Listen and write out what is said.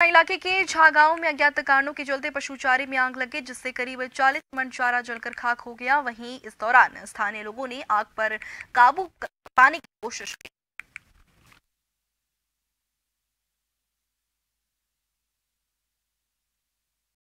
इलाके के झागांव में अज्ञात कारणों के चलते पशु चारे में आग लगे जिससे करीब 40 मन चारा जलकर खाक हो गया। वहीं इस दौरान स्थानीय लोगों ने आग पर काबू पाने की कोशिश की।